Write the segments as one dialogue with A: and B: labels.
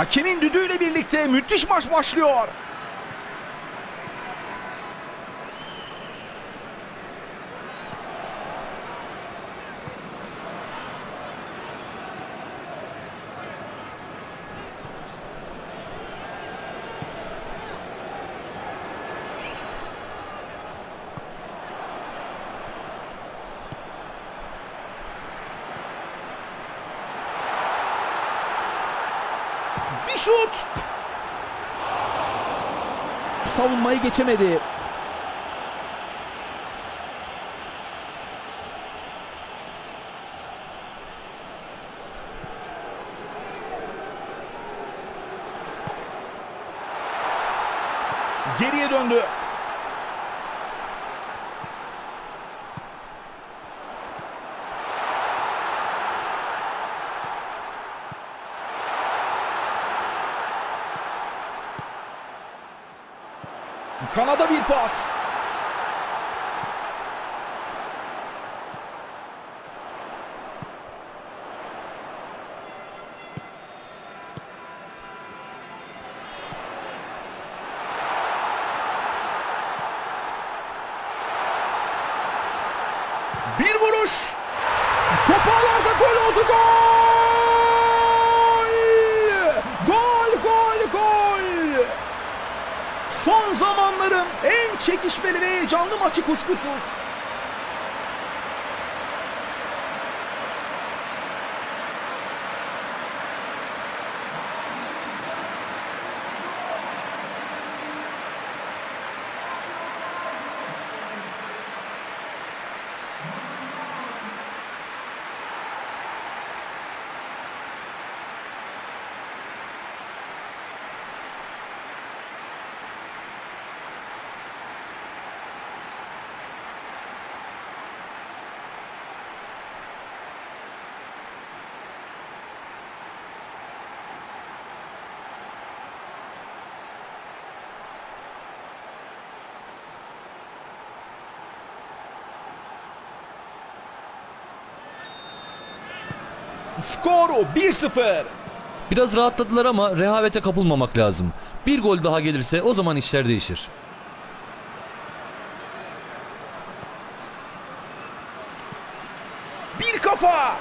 A: Hakemin düdüğüyle birlikte müthiş maç başlıyor. Bir şut. Savunmayı geçemedi. Geriye döndü. Kanada bir pas. whistles. Skoru 1-0.
B: Biraz rahatladılar ama rehavete kapılmamak lazım. Bir gol daha gelirse o zaman işler değişir.
A: Bir kafa.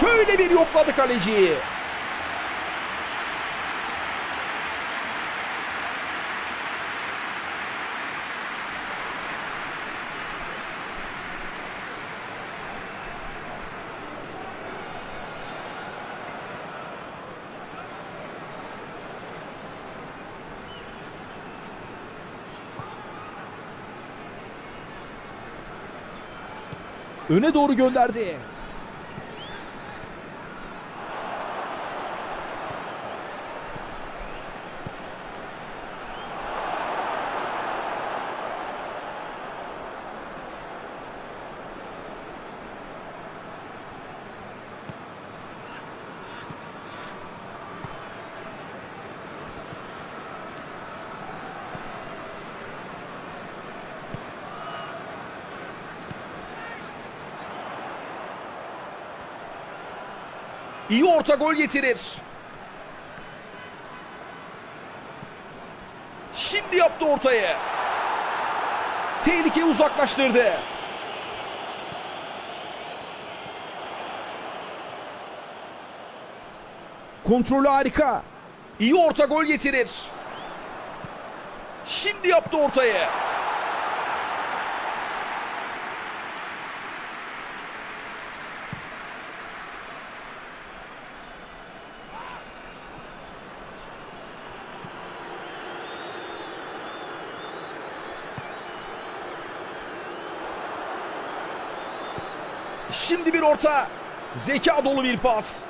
A: Şöyle bir yokladı kaleciyi. Öne doğru gönderdi. İyi orta gol getirir. Şimdi yaptı ortayı. Tehlikeyi uzaklaştırdı. Kontrolü harika. İyi orta gol getirir. Şimdi yaptı ortayı. Şimdi bir orta. Zeka dolu bir pas.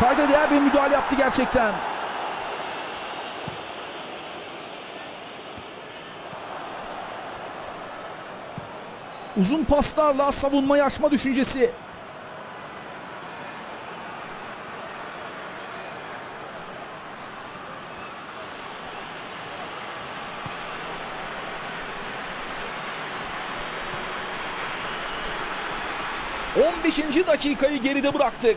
A: Kayda değer bir müdahale yaptı gerçekten. Uzun paslarla savunmayı açma düşüncesi. Beşinci dakikayı geride bıraktık.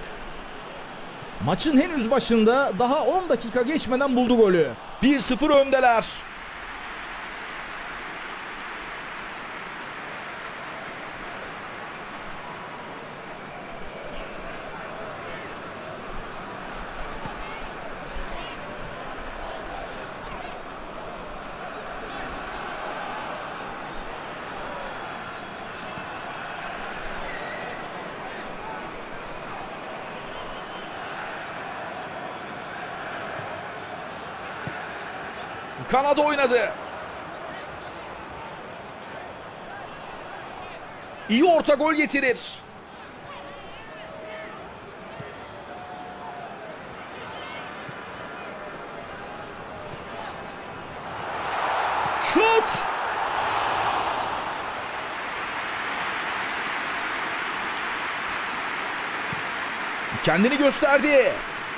C: Maçın henüz başında daha 10 dakika geçmeden buldu golü.
A: 1-0 öndeler. Kanada oynadı. İyi orta gol getirir. Şut! Kendini gösterdi.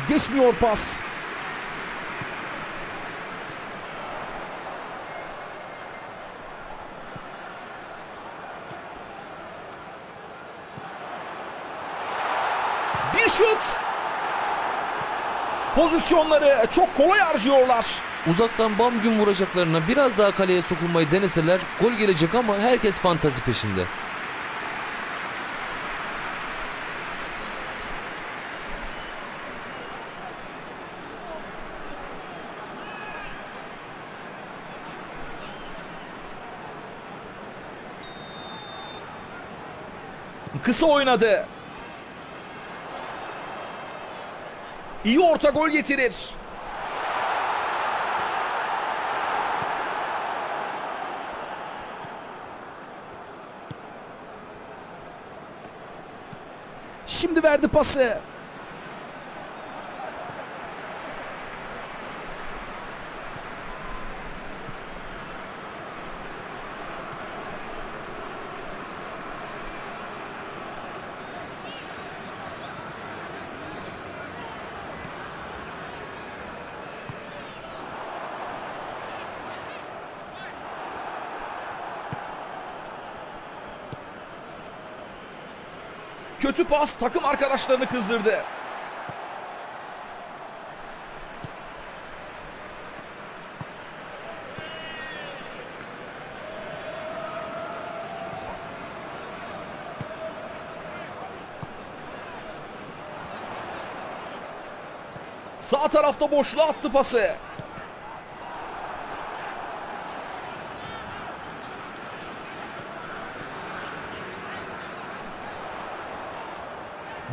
A: Geçmiyor pas. Bir şut. Pozisyonları çok kolay harcıyorlar.
B: Uzaktan bam gün vuracaklarına biraz daha kaleye sokulmayı deneseler gol gelecek ama herkes fantazi peşinde.
A: Kısa oynadı. İyi orta gol getirir. Şimdi verdi pası. Kötü pas takım arkadaşlarını kızdırdı. Sağ tarafta boşluğa attı pası.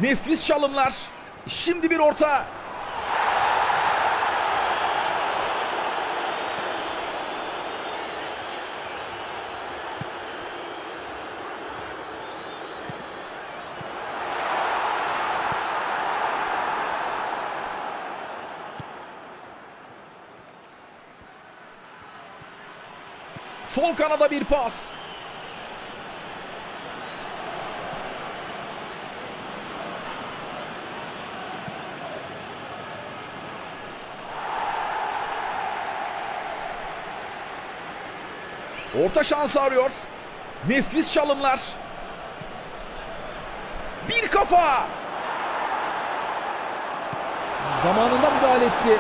A: Nefis çalımlar. Şimdi bir orta. Sol kanada bir pas. Orta şansı arıyor. Nefis çalımlar. Bir kafa.
C: Zamanında müdahale etti.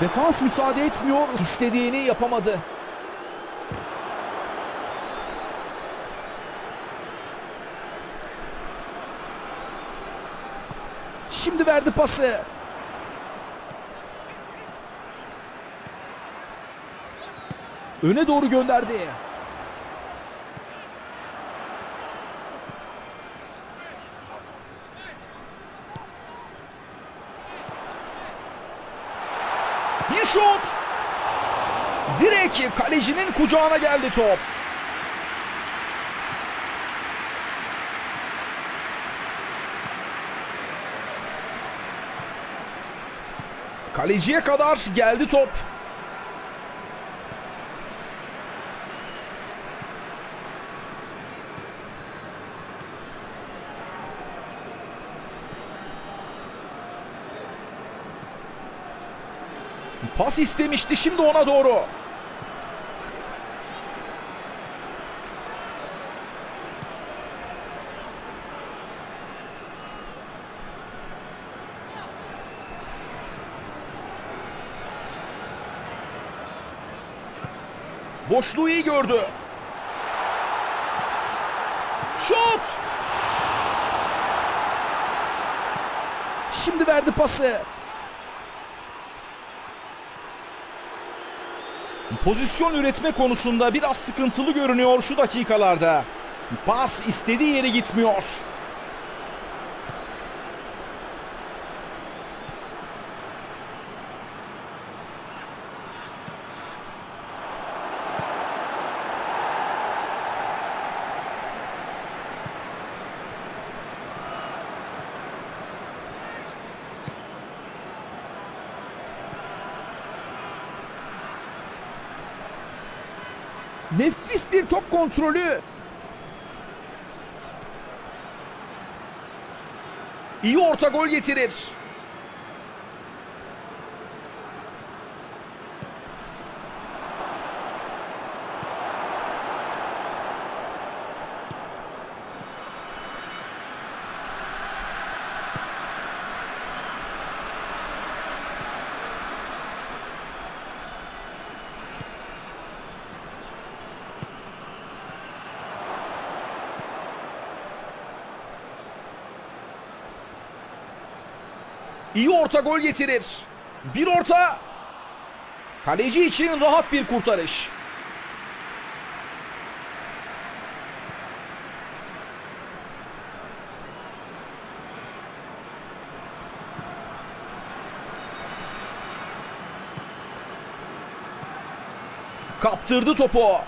C: Defans müsaade etmiyor.
A: İstediğini yapamadı. Şimdi verdi pası. Öne doğru gönderdi. Bir şut. Direkt kalecinin kucağına geldi top. Kaleciye kadar geldi top. Pas istemişti şimdi ona doğru. Boşluğu iyi gördü. Şut! Şimdi verdi pası. Pozisyon üretme konusunda biraz sıkıntılı görünüyor şu dakikalarda. Pas istediği yere gitmiyor. Nefis bir top kontrolü. İyi orta gol getirir. İyi orta gol getirir. Bir orta. Kaleci için rahat bir kurtarış. Kaptırdı topu.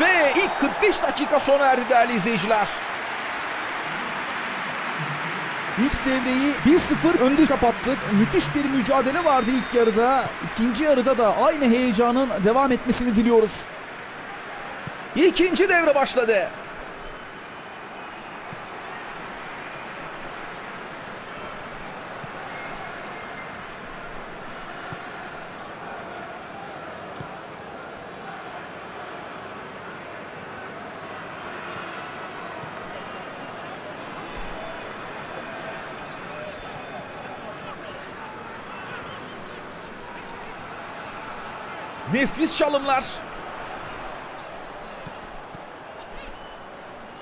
A: Ve ilk 45 dakika sona erdi değerli izleyiciler. İlk devreyi 1-0 önde kapattık. Müthiş bir mücadele vardı ilk yarıda. İkinci yarıda da aynı heyecanın devam etmesini diliyoruz. İkinci devre başladı. Nefis çalımlar.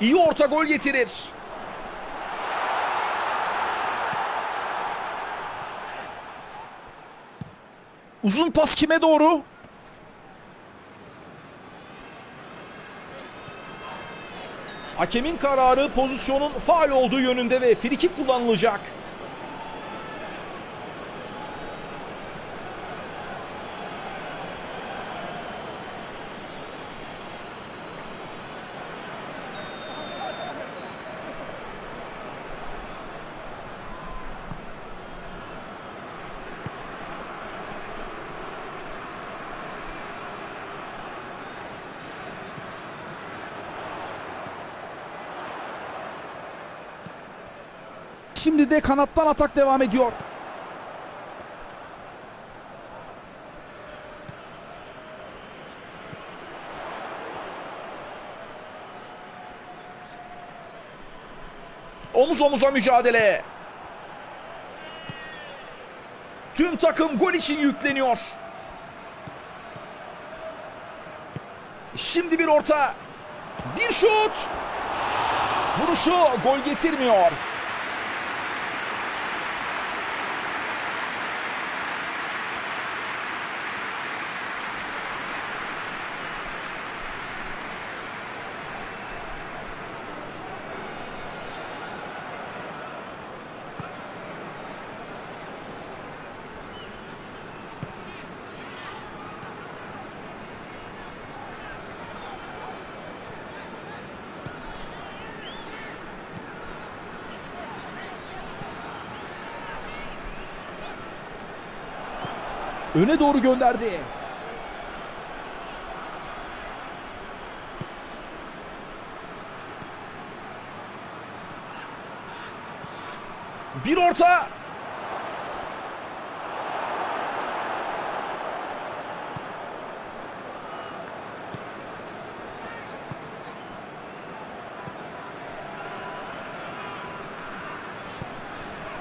A: İyi orta gol getirir. Uzun pas kime doğru? Hakemin kararı pozisyonun faal olduğu yönünde ve frikik kullanılacak. Şimdi de kanattan atak devam ediyor. Omuz omuza mücadele. Tüm takım gol için yükleniyor. Şimdi bir orta. Bir şut. Vuruşu gol getirmiyor. Öne doğru gönderdi. Bir orta.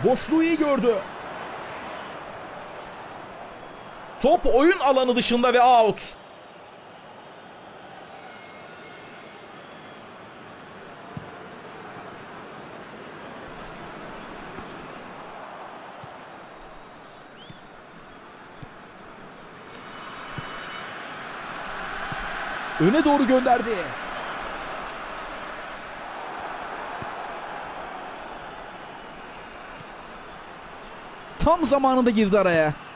A: Boşluğu iyi gördü. Top oyun alanı dışında ve out. Öne doğru gönderdi. Tam zamanında girdi araya.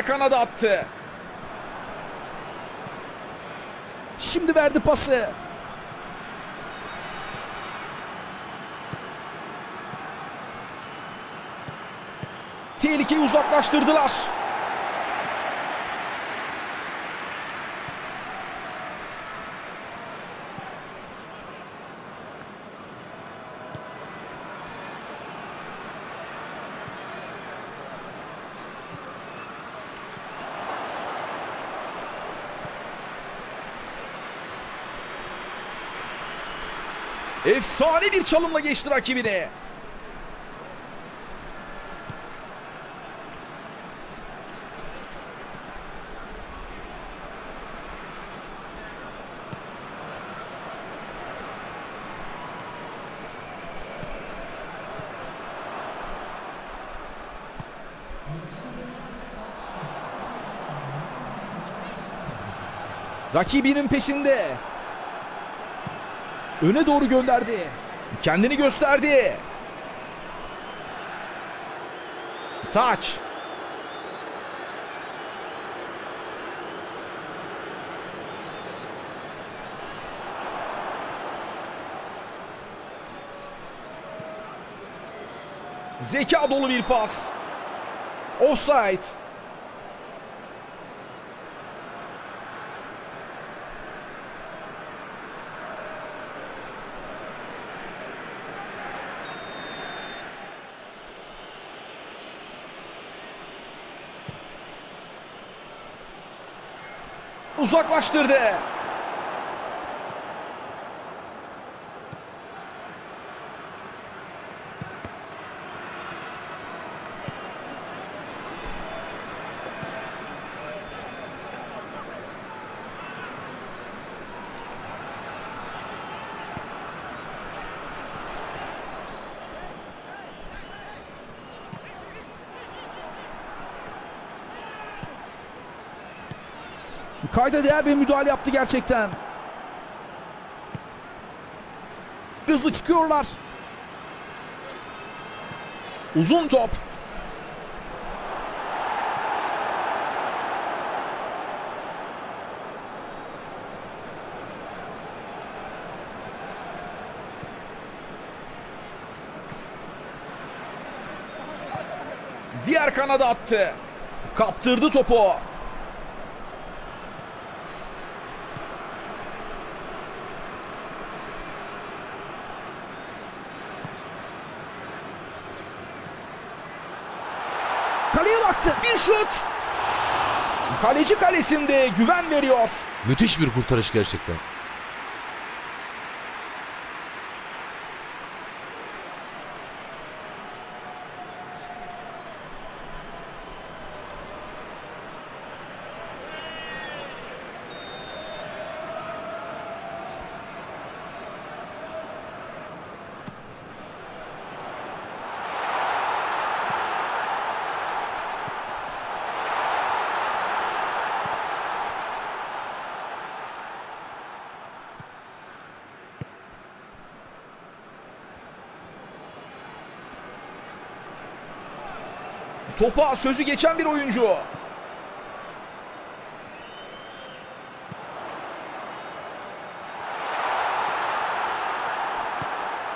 A: Diğer kanada attı. Şimdi verdi pası. Tehlikeyi uzaklaştırdılar. Efsane bir çalımla geçti rakibine. Rakibinin peşinde. Öne doğru gönderdi. Kendini gösterdi. Taç. Zeka dolu bir pas. Offside. Uzaklaştırdı. Kayda değer bir müdahale yaptı gerçekten. Hızlı çıkıyorlar. Uzun top. Diğer kanada attı. Kaptırdı topu. Baktı. Bir şut. Kaleci kalesinde güven veriyor.
B: Müthiş bir kurtarış gerçekten.
A: Topa sözü geçen bir oyuncu.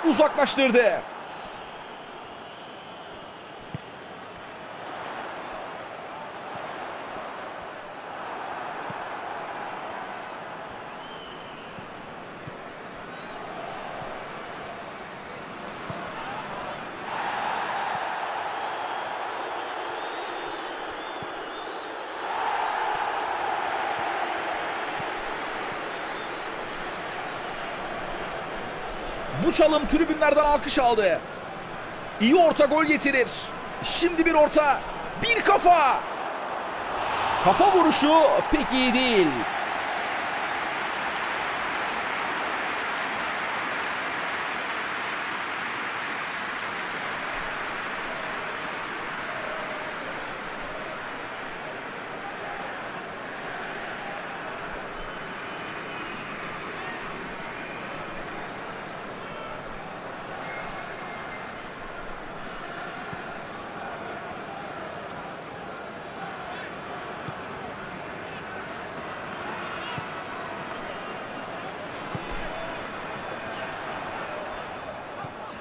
A: Uzaklaştırdı. Bu çalım tribünlerden alkış aldı. İyi orta gol getirir. Şimdi bir orta. Bir kafa. Kafa vuruşu pek iyi değil.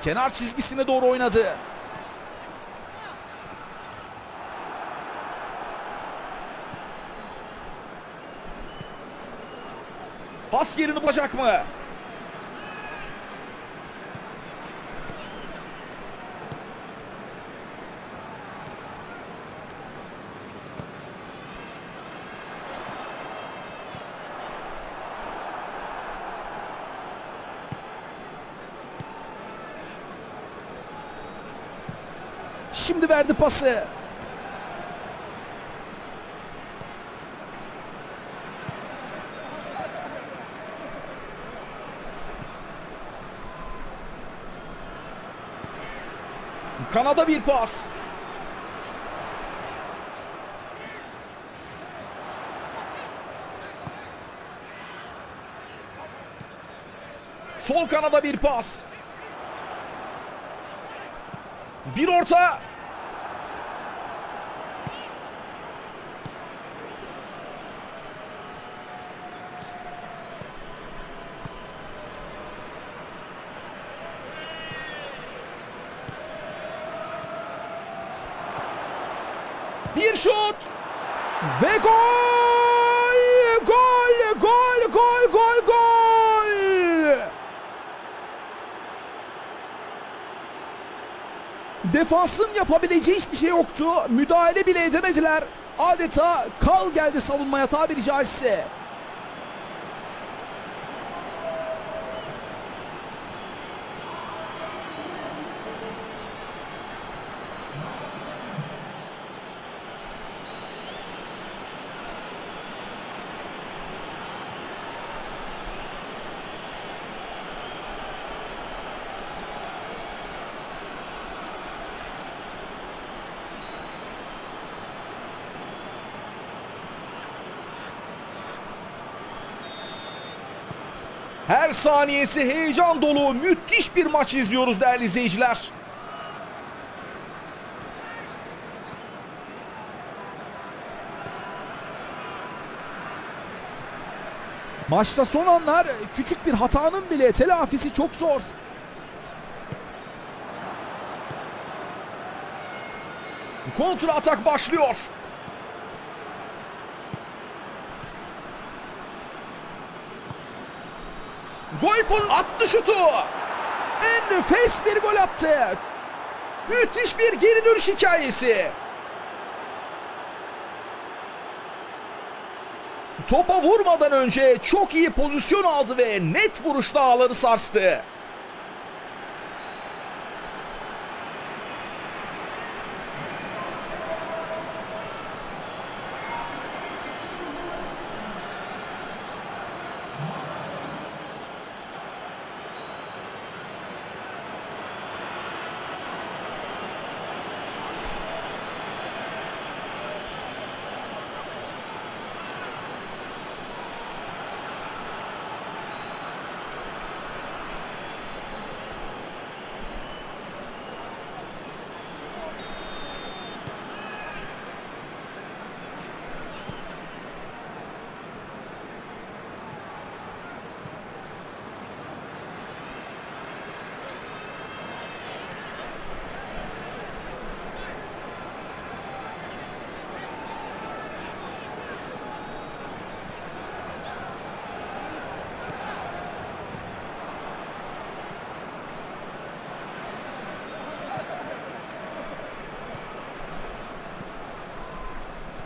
A: Kenar çizgisine doğru oynadı. Pas yerini bulacak mı? Şimdi verdi pası. Kanada bir pas. Sol kanada bir pas. Bir orta. Bir şut. Ve gol! Gol! Gol! Gol! Gol! Gol! Defansın yapabileceği hiçbir şey yoktu. Müdahale bile edemediler. Adeta kal geldi savunmaya tabiri caizse. Saniyesi heyecan dolu müthiş bir maç izliyoruz değerli izleyiciler. Maçta son anlar küçük bir hatanın bile telafisi çok zor. Kontra atak başlıyor. Gol attı şutu. En nefes bir gol attı. Müthiş bir geri dönüş hikayesi. Topa vurmadan önce çok iyi pozisyon aldı ve net vuruşla ağları sarstı.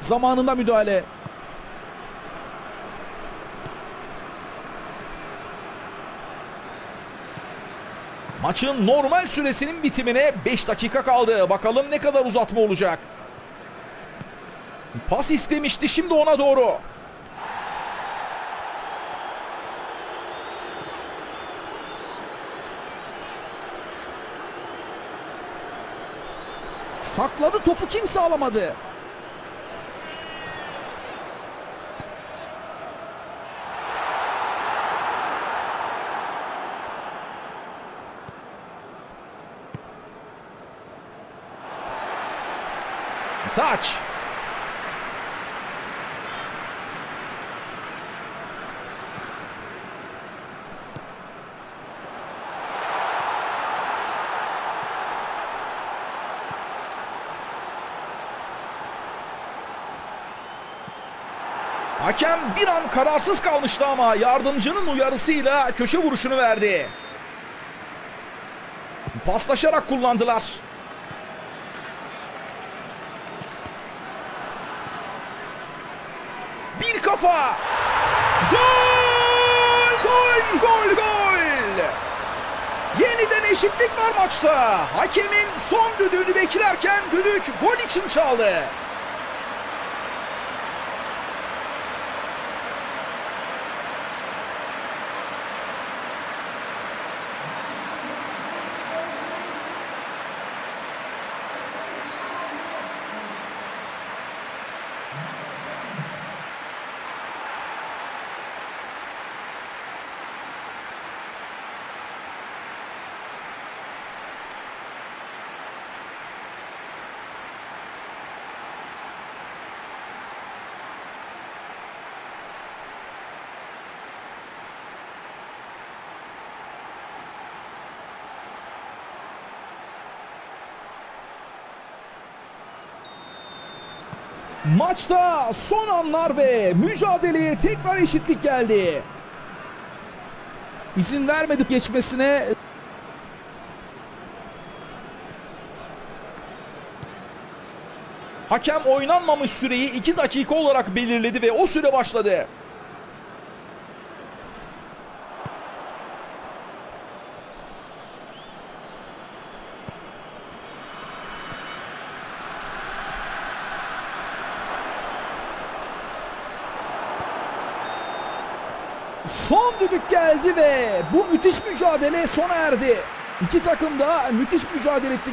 A: Zamanında müdahale. Maçın normal süresinin bitimine 5 dakika kaldı. Bakalım ne kadar uzatma olacak. Pas istemişti şimdi ona doğru. Sakladı topu kimse alamadı. Taç. Hakem bir an kararsız kalmıştı ama yardımcının uyarısıyla köşe vuruşunu verdi. Paslaşarak kullandılar. Bir kafa. Gol! Gol! Gol! Gol! Yeniden eşitlik var maçta. Hakemin son düdüğünü beklerken düdük gol için çaldı. Maçta son anlar ve mücadeleye tekrar eşitlik geldi. İzin vermedik geçmesine. Hakem oynanmamış süreyi 2 dakika olarak belirledi ve o süre başladı. Son düdük geldi ve bu müthiş mücadele sona erdi. İki takım da müthiş mücadele etti.